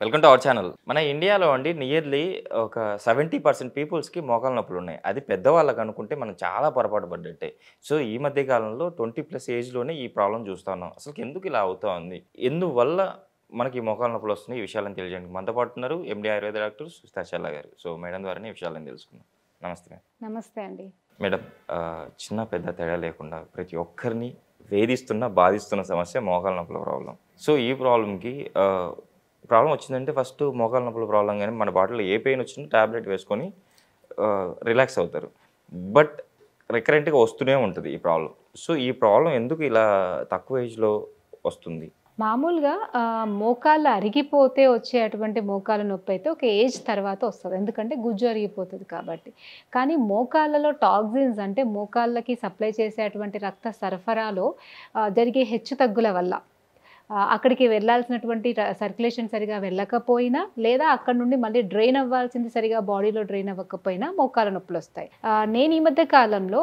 Welcome to our channel మన ఇండియాలో అండి నియర్లీ ఒక సెవెంటీ పర్సెంట్ పీపుల్స్కి మోకాల నొప్పులు ఉన్నాయి. అది పెద్దవాళ్ళకి అనుకుంటే మనం చాలా పొరపాటు పడ్డట్టే. సో ఈ మధ్య కాలంలో ట్వంటీ ప్లస్ ఏజ్లోనే ఈ ప్రాబ్లం చూస్తున్నాం అసలు ఎందుకు ఇలా అవుతా ఉంది? ఎందువల్ల మనకి మోకాల నొప్పులు వస్తున్నాయి? ఈ విషయాలను తెలియజేయండి. మనతో పాటు ఉన్నారు ఎండి ఆయుర్వేద డాక్టర్ సుస్తా చల్లా గారు. సో మేడం ద్వారానే ఈ విషయాలను తెలుసుకుందాం. నమస్తే మేడం. నమస్తే అండి. మేడం చిన్న పెద్ద తేడా లేకుండా ప్రతి ఒక్కరిని వేధిస్తున్న బాధిస్తున్న సమస్య మోకాల నొప్పుల ప్రాబ్లం సో ఈ ప్రాబ్లంకి ప్రాబ్లం వచ్చిందంటే ఫస్ట్ మోకాల నొప్పుల ప్రాబ్లం కానీ మన బాడీలో ఏ పెయిన్ వచ్చిందో ట్యాబ్లెట్ వేసుకొని రిలాక్స్ అవుతారు. బట్ రికరెంట్గా వస్తూనే ఉంటుంది ఈ ప్రాబ్లం. సో ఈ ప్రాబ్లం ఎందుకు ఇలా తక్కువ ఏజ్లో వస్తుంది? మామూలుగా మోకాళ్ళు అరిగిపోతే వచ్చే అటువంటి మోకాల నొప్పి అయితే ఒక ఏజ్ తర్వాత వస్తుంది. ఎందుకంటే గుజ్జు అరిగిపోతుంది కాబట్టి. కానీ మోకాళ్ళలో టాక్సిన్స్ అంటే మోకాళ్ళకి సప్లై చేసేటువంటి రక్త సరఫరాలో జరిగే హెచ్చు తగ్గుల వల్ల అక్కడికి వెళ్ళాల్సినటువంటి సర్క్యులేషన్ సరిగా వెళ్ళకపోయినా లేదా అక్కడ నుండి మళ్ళీ డ్రైన్ అవ్వాల్సింది సరిగా బాడీలో డ్రైన్ అవ్వకపోయినా మోకాల నొప్పులు వస్తాయి. నేను ఈ మధ్య కాలంలో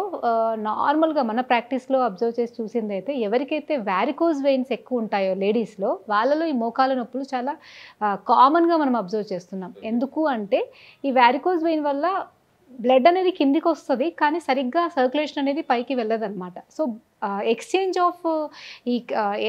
నార్మల్గా మన ప్రాక్టీస్లో అబ్జర్వ్ చేసి చూసింది అయితే ఎవరికైతే వ్యారికోజ్ వెయిన్స్ ఎక్కువ ఉంటాయో లేడీస్లో వాళ్ళలో ఈ మోకాల నొప్పులు చాలా కామన్గా మనం అబ్జర్వ్ చేస్తున్నాం. ఎందుకు అంటే ఈ వ్యారికోజ్ వెయిన్ వల్ల బ్లడ్ అనేది కిందికి వస్తుంది కానీ సరిగ్గా సర్క్యులేషన్ అనేది పైకి వెళ్ళదన్నమాట. సో ఎక్స్చేంజ్ ఆఫ్ ఈ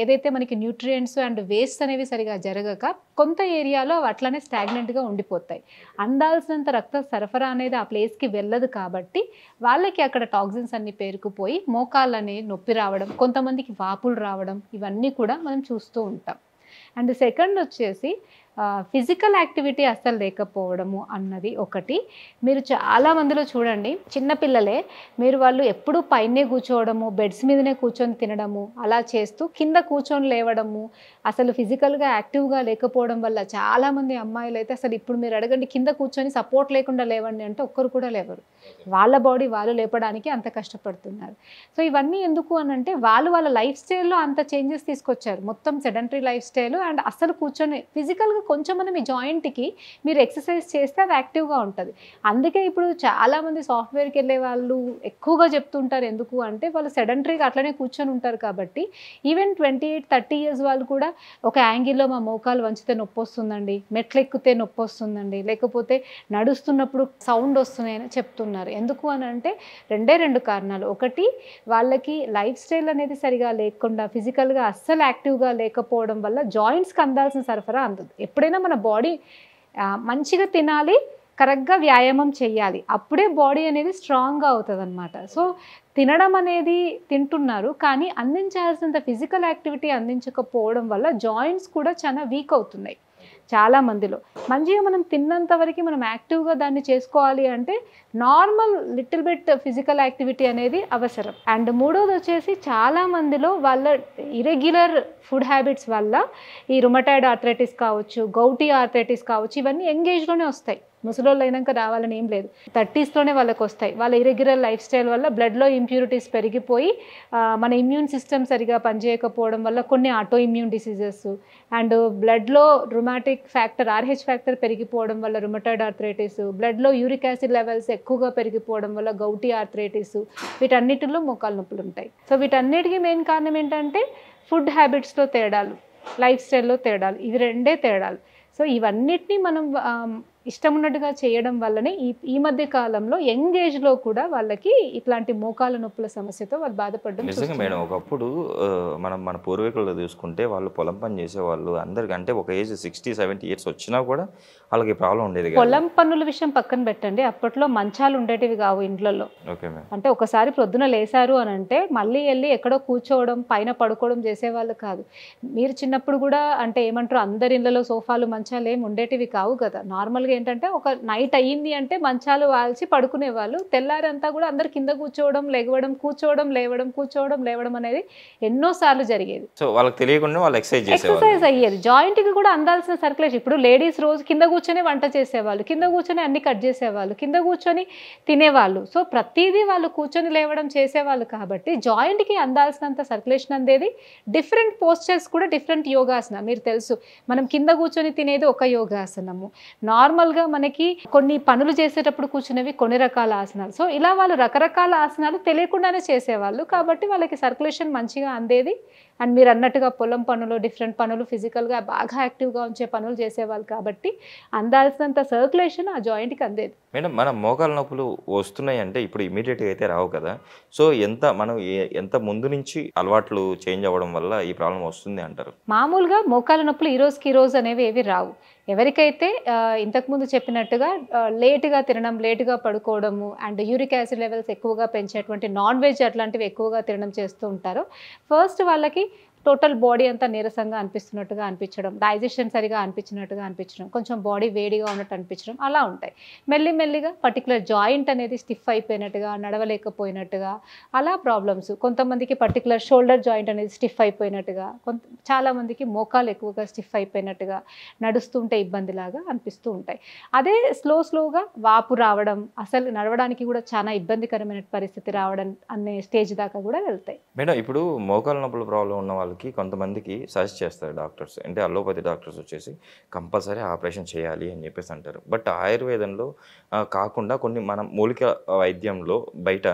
ఏదైతే మనకి న్యూట్రియంట్స్ అండ్ వేస్ట్ అనేవి సరిగా జరగక కొంత ఏరియాలో అవి అట్లానే స్టాగ్నెంట్గా ఉండిపోతాయి. అందాల్సినంత రక్త సరఫరా అనేది ఆ ప్లేస్కి వెళ్ళదు కాబట్టి వాళ్ళకి అక్కడ టాక్సిన్స్ అన్ని పేరుకుపోయి మోకాళ్ళు అనేవి నొప్పి రావడం కొంతమందికి వాపులు రావడం ఇవన్నీ కూడా మనం చూస్తూ ఉంటాం. అండ్ సెకండ్ వచ్చేసి ఫిజికల్ యాక్టివిటీ అస్సలు లేకపోవడము అన్నది ఒకటి. మీరు చాలా మందిలో చూడండి చిన్నపిల్లలే మీరు వాళ్ళు ఎప్పుడూ పైనే కూర్చోవడము బెడ్స్ మీదనే కూర్చొని తినడము అలా చేస్తూ కింద కూర్చొని లేవడము అసలు ఫిజికల్గా యాక్టివ్గా లేకపోవడం వల్ల చాలామంది అమ్మాయిలు అయితే అసలు ఇప్పుడు మీరు అడగండి కింద కూర్చొని సపోర్ట్ లేకుండా లేవండి అంటే ఒక్కరు కూడా లేవరు. వాళ్ళ బాడీ వాళ్ళు లేపడానికి అంత కష్టపడుతున్నారు. సో ఇవన్నీ ఎందుకు అని అంటే వాళ్ళు వాళ్ళ లైఫ్ స్టైల్లో అంత చేంజెస్ తీసుకొచ్చారు. మొత్తం సెడెంటరీ లైఫ్ స్టైల్ అండ్ అసలు కూర్చొని ఫిజికల్గా కొంచెం మనం మీ జాయింట్కి మీరు ఎక్సర్సైజ్ చేస్తే అది యాక్టివ్గా ఉంటుంది. అందుకే ఇప్పుడు చాలామంది సాఫ్ట్వేర్కి వెళ్ళే వాళ్ళు ఎక్కువగా చెప్తుంటారు ఎందుకు అంటే వాళ్ళు సెడెంటరీగా అట్లనే కూర్చొని ఉంటారు కాబట్టి even twenty eight thirty years వాళ్ళు కూడా ఒక యాంగిల్లో మా మోకాలు వంచితే నొప్పి వస్తుందండి మెట్లు ఎక్కితే నొప్పి వస్తుందండి లేకపోతే నడుస్తున్నప్పుడు సౌండ్ వస్తున్నాయని చెప్తున్నారు. ఎందుకు అని అంటే రెండే రెండు కారణాలు. ఒకటి వాళ్ళకి లైఫ్ స్టైల్ అనేది సరిగా లేకుండా ఫిజికల్గా అస్సలు యాక్టివ్గా లేకపోవడం వల్ల జాయింట్స్కి అందాల్సిన సరఫరా అందదు. ఎప్పుడైనా మన బాడీ మంచిగా తినాలి కరెక్ట్గా వ్యాయామం చేయాలి అప్పుడే బాడీ అనేది స్ట్రాంగ్గా అవుతుంది అనమాట సో తినడం అనేది తింటున్నారు కానీ అందించాల్సినంత ఫిజికల్ యాక్టివిటీ అందించకపోవడం వల్ల జాయింట్స్ కూడా చాలా వీక్ అవుతున్నాయి. చాలా మందిలో. మంచిగా మనం తిన్నంత వరకు మనం యాక్టివ్గా దాన్ని చేసుకోవాలి అంటే normal little bit physical activity అనేది అవసరం. అండ్ మూడోది వచ్చేసి చాలా మందిలో వాళ్ళ ఇరెగ్యులర్ ఫుడ్ హ్యాబిట్స్ వల్ల ఈ రుమటైడ్ ఆర్థరైటిస్ కావచ్చు గౌటీ ఆర్థరైటిస్ కావచ్చు ఇవన్నీ ఎంగేజ్లోనే వస్తాయి. ముసలోళ్ళు అయినాక రావాలని ఏం లేదు. థర్టీస్లోనే వాళ్ళకి వస్తాయి వాళ్ళ ఇరెగ్యులర్ లైఫ్ స్టైల్ వల్ల బ్లడ్లో ఇంప్యూరిటీస్ పెరిగిపోయి మన ఇమ్యూన్ సిస్టమ్ సరిగా పనిచేయకపోవడం వల్ల కొన్ని ఆటో ఇమ్యూన్ డిసీజెస్ అండ్ బ్లడ్లో రుమాటిక్ ఫ్యాక్టర్ ఆర్హెచ్ ఫ్యాక్టర్ పెరిగిపోవడం వల్ల రుమటైడ్ ఆర్థరైటిస్ బ్లడ్లో యూరిక్ యాసిడ్ లెవెల్స్ ఎక్కువగా పెరిగిపోవడం వల్ల గౌటీ ఆర్థరైటిస్ వీటన్నిటిలో మోకాలు నొప్పులు ఉంటాయి. సో వీటన్నిటికీ మెయిన్ కారణం ఏంటంటే ఫుడ్ హ్యాబిట్స్లో తేడాలు లైఫ్ స్టైల్లో తేడాలు ఇవి రెండే తేడాలు. సో ఇవన్నిటిని మనం ఇష్టం ఉన్నట్టుగా చేయడం వల్లనే ఈ ఈ మధ్య కాలంలో యంగ్ ఏజ్లో కూడా వాళ్ళకి ఇట్లాంటి మోకాల నొప్పుల సమస్యతో వాళ్ళు బాధపడడం నిజంగా. మేడం ఒకప్పుడు మనం మన పూర్వీకులు చూసుకుంటే వాళ్ళు పొలం పని చేసేవాళ్ళు అందరికంటే ఒక ఏజ్ సిక్స్టీ సెవెంటీ ఇయర్స్ వచ్చినా కూడా వాళ్ళకి ప్రాబ్లం ఉండేది పొలం పన్నుల విషయం పక్కన పెట్టండి అప్పట్లో మంచాలు ఉండేటివి కావు ఇండ్లలో అంటే ఒకసారి ప్రొద్దున లేసారు అని అంటే మళ్ళీ వెళ్ళి ఎక్కడో కూర్చోవడం పైన పడుకోవడం చేసేవాళ్ళు కాదు. మీరు చిన్నప్పుడు కూడా అంటే ఏమంటారు అందరి ఇళ్ళలో సోఫాలు మంచాలు ఏమి ఉండేటివి కావు కదా. నార్మల్గా ఏంటంటే ఒక నైట్ అయ్యింది అంటే మంచాలు వాల్చి పడుకునేవాళ్ళు. తెల్లారంతా కూడా అందరు కింద కూర్చోవడం లేవడం కూర్చోవడం లేవడం కూర్చోవడం లేవడం అనేది ఎన్నోసార్లు జరిగేది. సో వాళ్ళకి తెలియకుండా వాళ్ళు ఎక్సర్సైజ్ ఎక్సర్సైజ్ అయ్యేది. జాయింట్కి కూడా అందాల్సిన సర్క్యులేషన్ ఇప్పుడు లేడీస్ రోజు కింద కూర్చొని వంట చేసేవాళ్ళు కింద కూర్చొని అన్ని కట్ చేసేవాళ్ళు కింద కూర్చొని తినేవాళ్ళు. సో ప్రతిదీ వాళ్ళు కూర్చొని లేవడం చేసేవాళ్ళు కాబట్టి జాయింట్కి అందాల్సినంత సర్క్యులేషన్ అందేది. డిఫరెంట్ పోస్చర్స్ కూడా డిఫరెంట్ యోగాసన. మీరు తెలుసు మనం కింద కూర్చొని తినేది ఒక యోగాసనము. మామూలుగా మనకి కొన్ని పనులు చేసేటప్పుడు కూర్చునేవి కొన్ని రకాల ఆసనాలు. సో ఇలా వాళ్ళు రకరకాల ఆసనాలు తెలియకుండానే చేసేవాళ్ళు. కాబట్టి వాళ్ళకి సర్క్యులేషన్ మంచిగా అందేది. అండ్ మీరు అన్నట్టుగా పొలం పనులు డిఫరెంట్ పనులు ఫిజికల్గా బాగా యాక్టివ్గా ఉంచే పనులు చేసేవాళ్ళు కాబట్టి అందాల్సినంత సర్క్యులేషన్ ఆ జాయింట్కి అందేది. మేడం మన మోకాల నొప్పులు వస్తున్నాయి అంటే ఇప్పుడు ఇమీడియట్గా అయితే రావు కదా. సో ఎంత మనం ఎంత ముందు నుంచి అలవాట్లు చేంజ్ అవ్వడం వల్ల ఈ ప్రాబ్లం వస్తుంది అంటారు? మామూలుగా మోకాల నొప్పులు ఈ రోజుకి ఈ రోజు అనేవి ఏవి రావు. ఎవరికైతే ఇంతకుముందు చెప్పినట్టుగా లేటుగా తినడం లేటుగా పడుకోవడము అండ్ యూరిక్ యాసిడ్ లెవెల్స్ ఎక్కువగా పెంచేటువంటి నాన్ వెజ్ అట్లాంటివి ఎక్కువగా తినడం చేస్తూ ఉంటారో. ఫస్ట్ వాళ్ళకి టోటల్ బాడీ అంతా నీరసంగా అనిపిస్తున్నట్టుగా అనిపించడం డైజెషన్ సరిగా అనిపించినట్టుగా అనిపించడం కొంచెం బాడీ వేడిగా ఉన్నట్టు అనిపించడం అలా ఉంటాయి. మెల్లి మెల్లిగా పర్టికులర్ జాయింట్ అనేది స్టిఫ్ అయిపోయినట్టుగా నడవలేకపోయినట్టుగా అలా ప్రాబ్లమ్స్ కొంతమందికి పర్టికులర్ షోల్డర్ జాయింట్ అనేది స్టిఫ్ అయిపోయినట్టుగా కొంత చాలామందికి మోకాలు ఎక్కువగా స్టిఫ్ అయిపోయినట్టుగా నడుస్తుంటే ఇబ్బందిలాగా అనిపిస్తూ ఉంటాయి. అదే స్లో స్లోగా వాపు రావడం అసలు నడవడానికి కూడా చాలా ఇబ్బందికరమైన పరిస్థితి రావడం అనే స్టేజ్ దాకా కూడా వెళ్తాయి. మేడం ఇప్పుడు మోకాల నొప్పుల ప్రాబ్లం ఉన్న వాళ్ళకి కొంతమందికి సజెస్ట్ చేస్తారు డాక్టర్స్ అంటే అలోపతి డాక్టర్స్ వచ్చేసి కంపల్సరీ ఆపరేషన్ చేయాలి అని చెప్పేసి అంటారు. బట్ ఆయుర్వేదంలో కాకుండా కొన్ని మన మూలిక వైద్యంలో బయట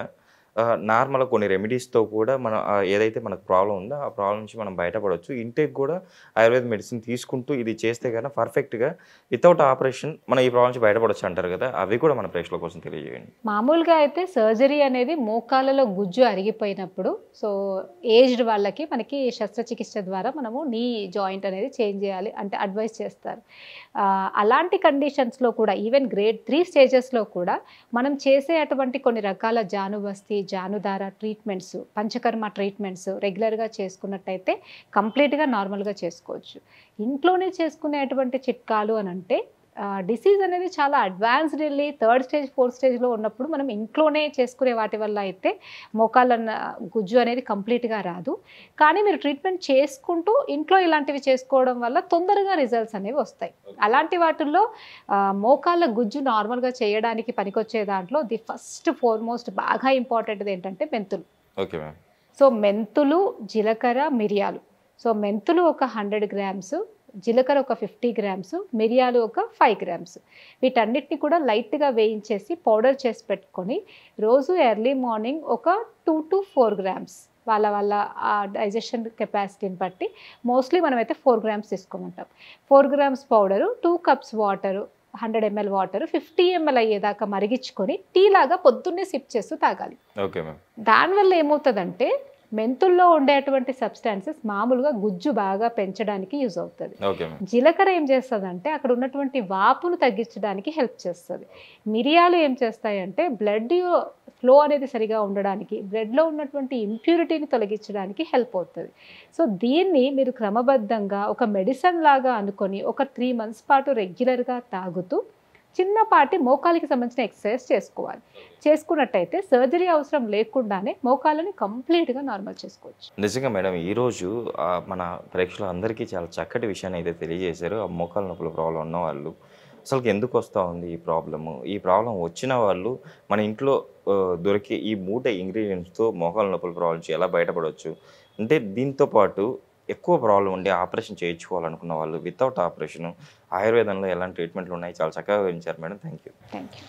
నార్మల్ కొన్ని రెమెడీస్తో కూడా మన ఏదైతే మనకు ప్రాబ్లం ఉందో ఆ ప్రాబ్లం నుంచి మనం బయటపడవచ్చు ఇంటికి కూడా ఆయుర్వేద మెడిసిన్ తీసుకుంటూ ఇది చేస్తే కనుక పర్ఫెక్ట్గా వితౌట్ ఆపరేషన్ మనం ఈ ప్రాబ్లం నుంచి బయటపడవచ్చు అంటారు కదా అవి కూడా మన ప్రేక్షకుల కోసం తెలియజేయండి. మామూలుగా అయితే సర్జరీ అనేది మోకాలలో గుజ్జు అరిగిపోయినప్పుడు సో ఏజ్డ్ వాళ్ళకి మనకి శస్త్రచికిత్స ద్వారా మనము నీ జాయింట్ అనేది చేంజ్ చేయాలి అంటే అడ్వైస్ చేస్తారు. అలాంటి కండిషన్స్లో కూడా ఈవెన్ గ్రేడ్ త్రీ స్టేజెస్లో కూడా మనం చేసే అటువంటి కొన్ని రకాల జానుబస్తి జానుదార ట్రీట్మెంట్స్ పంచకర్మ ట్రీట్మెంట్స్ రెగ్యులర్గా చేసుకున్నట్టయితే కంప్లీట్గా నార్మల్గా చేసుకోవచ్చు. ఇంట్లోనే చేసుకునేటువంటి చిట్కాలు అని అంటే డిసీజ్ అనేది చాలా అడ్వాన్స్డ్ వెళ్ళి థర్డ్ స్టేజ్ ఫోర్త్ స్టేజ్లో ఉన్నప్పుడు మనం ఇంట్లోనే చేసుకునే వాటి వల్ల అయితే మోకాళ్ళ న- గుజ్జు అనేది కంప్లీట్గా రాదు. కానీ మీరు ట్రీట్మెంట్ చేసుకుంటూ ఇంట్లో ఇలాంటివి చేసుకోవడం వల్ల తొందరగా రిజల్ట్స్ అనేవి వస్తాయి. అలాంటి వాటిల్లో మోకాళ్ళ గుజ్జు నార్మల్గా చేయడానికి పనికొచ్చే దాంట్లో ది ఫస్ట్ ఫోర్మోస్ట్ బాగా ఇంపార్టెంట్ ఏంటంటే మెంతులు. ఓకే సో మెంతులు జీలకర్ర మిరియాలు. సో మెంతులు ఒక హండ్రెడ్ గ్రామ్స్ జీలకర్ర ఒక ఫిఫ్టీ గ్రామ్స్ మిరియాలు ఒక ఫైవ్ గ్రామ్స్. వీటన్నిటిని కూడా లైట్గా వేయించేసి పౌడర్ చేసి పెట్టుకొని రోజు ఎర్లీ మార్నింగ్ ఒక టూ టు ఫోర్ గ్రామ్స్ వాళ్ళ వాళ్ళ డైజెషన్ కెపాసిటీని బట్టి మోస్ట్లీ మనమైతే four grams తీసుకోమంటాం. Four grams powder two cups water hundred ML water fifty ML అయ్యేదాకా మరిగించుకొని టీ లాగా పొద్దున్నే సిప్ చేస్తూ తాగాలి. దానివల్ల ఏమవుతుందంటే మెంతుల్లో ఉండేటువంటి సబ్స్టాన్సెస్ మామూలుగా గుజ్జు బాగా పెంచడానికి యూజ్ అవుతుంది. జీలకర్ర ఏం చేస్తుందంటే అక్కడ ఉన్నటువంటి వాపును తగ్గించడానికి హెల్ప్ చేస్తుంది. మిరియాలు ఏం చేస్తాయంటే బ్లడ్ ఫ్లో అనేది సరిగా ఉండడానికి బ్లడ్లో ఉన్నటువంటి ఇంప్యూరిటీని తొలగించడానికి హెల్ప్ అవుతుంది. సో దీన్ని మీరు క్రమబద్ధంగా ఒక మెడిసిన్ లాగా అనుకొని ఒక త్రీ మంత్స్ పాటు రెగ్యులర్గా తాగుతూ చిన్నపాటి మోకాలికి సంబంధించిన ఎక్సర్సైజ్ చేసుకోవాలి. చేసుకున్నట్టయితే సర్జరీ అవసరం లేకుండానే మోకాలని కంప్లీట్గా నార్మల్ చేసుకోవచ్చు. నిజంగా మేడం ఈరోజు మన ప్రేక్షకులందరికీ చాలా చక్కటి విషయాన్ని అయితే తెలియజేశారు. ఆ మోకాల నొప్పుల ప్రాబ్లం ఉన్న వాళ్ళు అసలు ఎందుకు వస్తూ ఉంది ఈ ప్రాబ్లము? ఈ ప్రాబ్లం వచ్చిన వాళ్ళు మన ఇంట్లో దొరికే ఈ మూట ఇంగ్రీడియంట్స్తో మోకాల నొప్పుల ప్రాబ్లం నుంచి ఎలా బయటపడవచ్చు అంటే దీంతో పాటు ఎక్కువ ప్రాబ్లం ఉండి ఆపరేషన్ చేయించుకోవాలనుకున్న వాళ్ళు వితౌట్ ఆపరేషన్ ఆయుర్వేదంలో ఎలాంటి ట్రీట్మెంట్లు ఉన్నాయి? చాలా చక్కగా వివరించారు madam. Thank you thank you